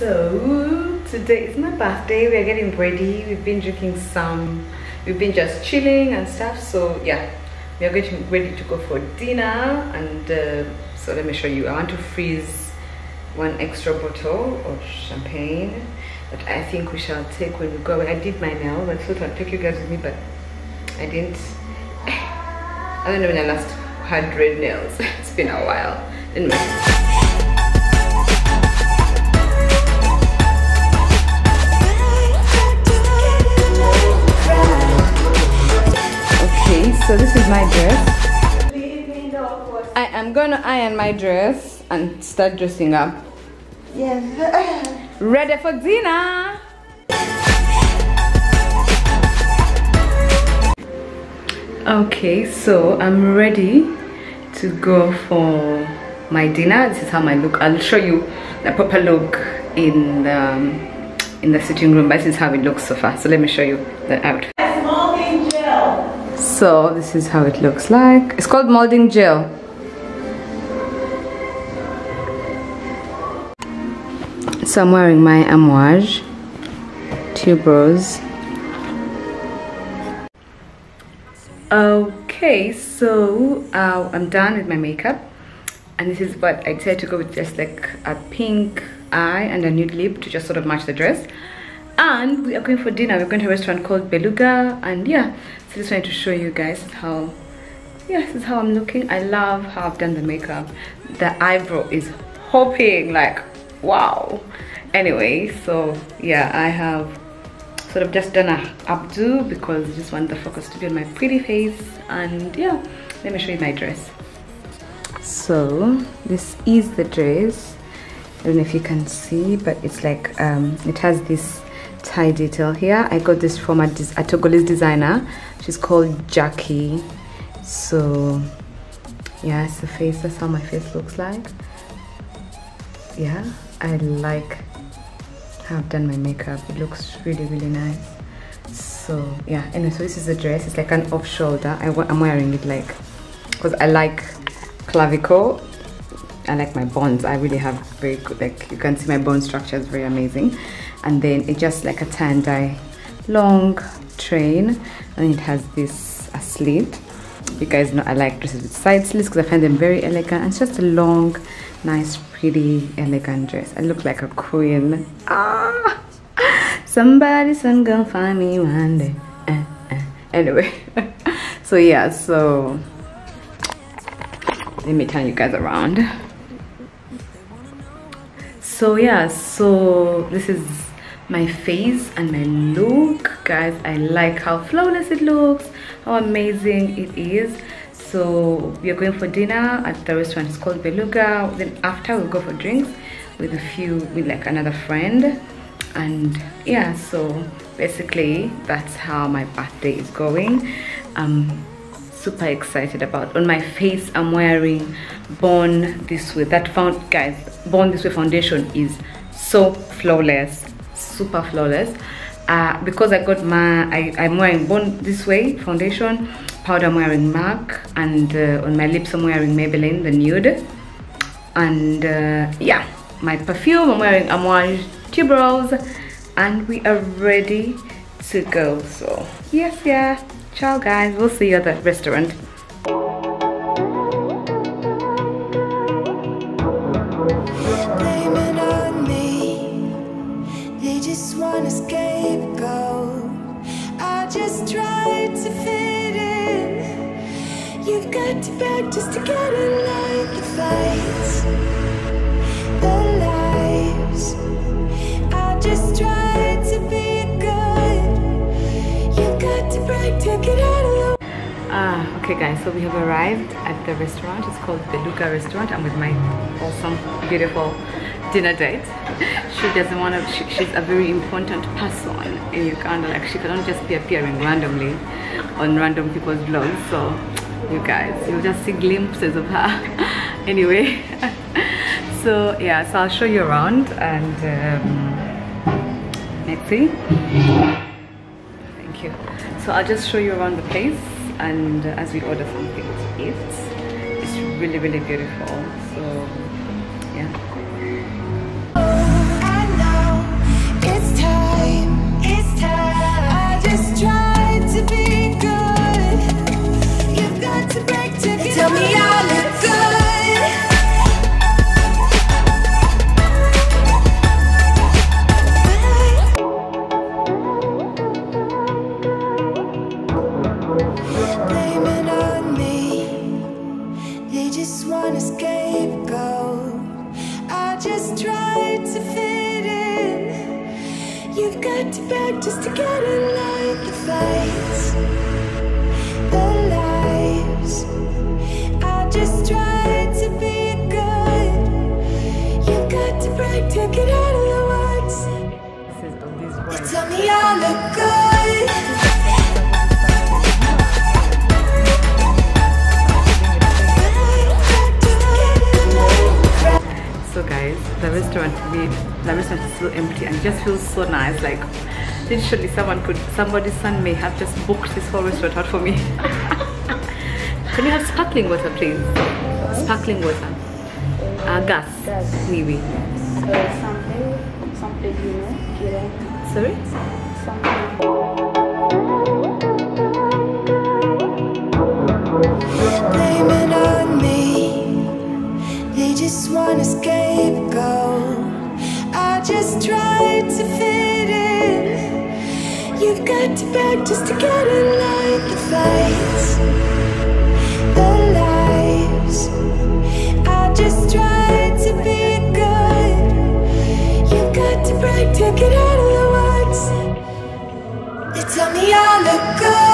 so today is my birthday. We're getting ready. We've been drinking some we've been just chilling and stuff. So yeah we are getting ready to go for dinner. And uh, so let me show you. I want to freeze one extra bottle of champagne that i think we shall take when we go i did my nails i thought i'd take you guys with me but i didn't. I don't know when i last had red nails. It's been a while so this is my dress. I am gonna iron my dress and start dressing up. Yes ready for dinner? Okay so I'm ready to go for my dinner. This is how my look. I'll show you the proper look in the um, in the sitting room but this is how it looks so far. So let me show you the outfit so this is how it looks like. It's called molding gel. So I'm wearing my amouage tuberose okay so uh, I'm done with my makeup. And this is what I decided to go with just like a pink eye and a nude lip to just sort of match the dress and we are going for dinner. We're going to a restaurant called beluga. And yeah so just wanted to show you guys how yeah this is how i'm looking. I love how i've done the makeup. The eyebrow is hopping like wow. Anyway so yeah i have sort of just done a updo because i just want the focus to be on my pretty face. And yeah let me show you my dress. So this is the dress. I don't know if you can see but it's like um, it has this tie detail here. I got this from a, a togolese designer. She's called jackie. So yeah it's the face. That's how my face looks like. Yeah i like how i've done my makeup. It looks really really nice. So yeah anyway so this is the dress. It's like an off shoulder I, i'm wearing it like because i like clavicle. I like my bones. I really have very good, like you can see my bone structure is very amazing. And then it's just like a tie and dye long train and it has this a slit. You guys know I like dresses with side slits because I find them very elegant. It's just a long, nice, pretty, elegant dress. I look like a queen. Ah! Somebody son gonna find me one day. Uh, uh. Anyway, so yeah, so let me turn you guys around so yeah so this is my face and my look. Guys i like how flawless it looks how amazing it is. So we are going for dinner at the restaurant. It's called beluga. Then after we'll go for drinks with a few with like another friend. And yeah so basically that's how my birthday is going. I'm super excited about on my face i'm wearing born this way. That found guys born this way foundation is so flawless super flawless. Uh, because I got my I, I'm wearing born this way foundation powder I'm wearing MAC and uh, on my lips I'm wearing Maybelline the nude. And uh, yeah my perfume I'm wearing Amouage tuberose. And we are ready to go. So yes yeah. Ciao guys. We'll see you at the restaurant to fit in. You've got to just to get the fights the lies. I just try to be good. You've got to break to get Ah, okay guys, so we have arrived at the restaurant. It's called Beluga Restaurant. I'm with my awesome, beautiful dinner date. She doesn't want to, she, she's a very important person in Uganda. Like she cannot just be appearing randomly on random people's vlogs. So you guys you'll just see glimpses of her anyway so yeah so i'll show you around and um, let's see thank you so i'll just show you around the place and as we order something to eat, it's really really beautiful so yeah it's time. It's time. I just try. So guys, the restaurant the restaurant is still empty and just feels so nice. Like literally someone could somebody's son may have just booked this whole restaurant out for me. Can you have sparkling water please? Sparkling water. Uh, gas. Gas. Oui. So something, something you know, Blame it on me. They just want a scapegoat. I just tried to fit in. You've got to beg just to get in line. The fights, the lies. I just tried to be good. You've got to break to get out tell me I look good.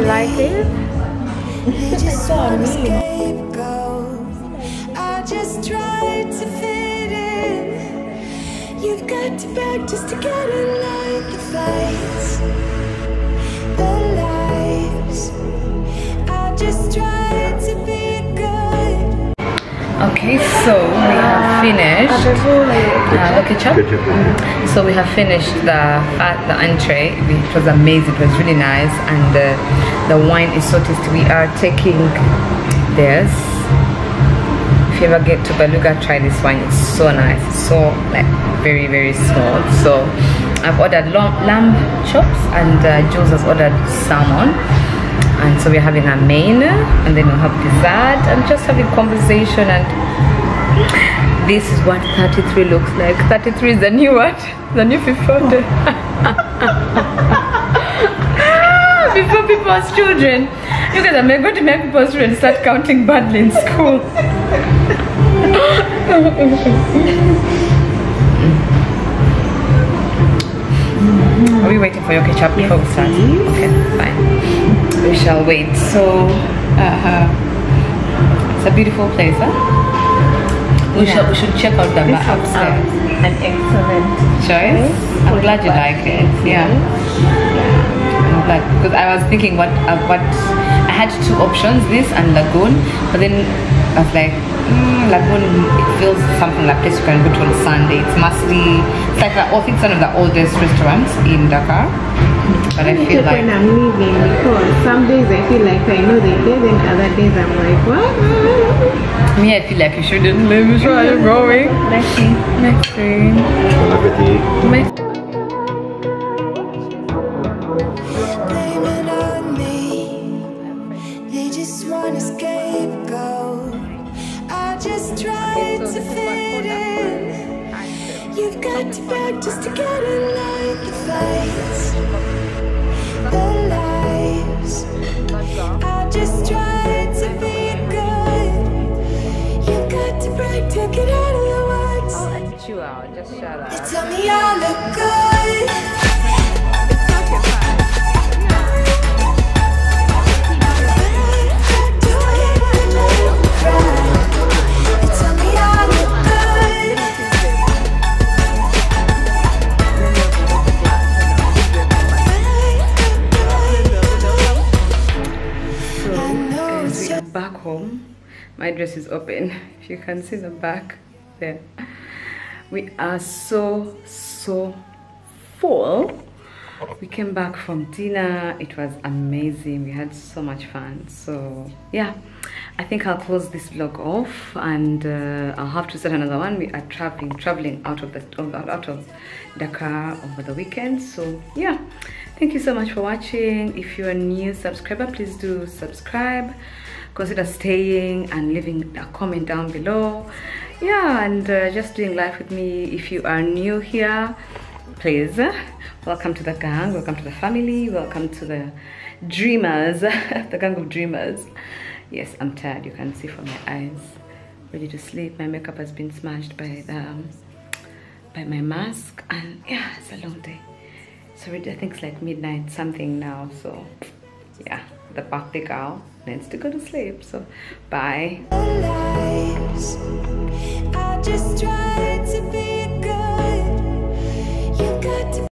you like it? It's just so mean. I just tried to fit in. You've got to back just to get in like the fight. Okay, so we have finished. Uh, chop. Ketchup. So we have finished the uh, the entree. It was amazing. It was really nice, and the wine is so tasty. We are taking this. If you ever get to Beluga, try this wine. It's so nice. It's so like very very small. So I've ordered lamb, lamb chops, and uh, Jules has ordered salmon. And so we're having our main, and then we'll have dessert, and just having conversation and this is what 33 looks like. 33 is the new what? The new 50 before people as children. You guys are going to make people's children start counting badly in school. Are we waiting for your ketchup before we start? Okay fine we shall wait so uh, it's a beautiful place huh? we, should, we should check out the bar upstairs An excellent. choice. I'm glad you like it. Yeah. Yeah. I'm glad because I was thinking what uh, what I had two options, this and Lagoon, but then I was like, mm, Lagoon it feels something like place you can go to on Sunday. It's mostly it's like a, I think it's one of the oldest restaurants in Dakar, but I feel like when I'm leaving because some days I feel like I know the day, then other days I'm like, what? me I feel like you shouldn't leave. Where are you going? Next thing. Next thing. Bon appétit. Next. Out. Just shut up. They tell me I look good. They tell me I look good. I know you're back home. My dress is open. If you can see the back there. We are so, so full. We came back from dinner. It was amazing. We had so much fun. So, yeah, I think I'll close this vlog off and uh, I'll have to start another one. We are traveling, traveling out of the out of Dakar over the weekend. So, yeah, thank you so much for watching. If you're a new subscriber, please do subscribe consider staying and leaving a comment down below yeah and uh, just doing life with me. If you are new here please welcome to the gang welcome to the family welcome to the dreamers the gang of dreamers. Yes i'm tired you can see from my eyes. Ready to sleep. My makeup has been smashed by the um, by my mask and yeah it's a long day. So i think it's like midnight something now so yeah the birthday girl needs to go to sleep so bye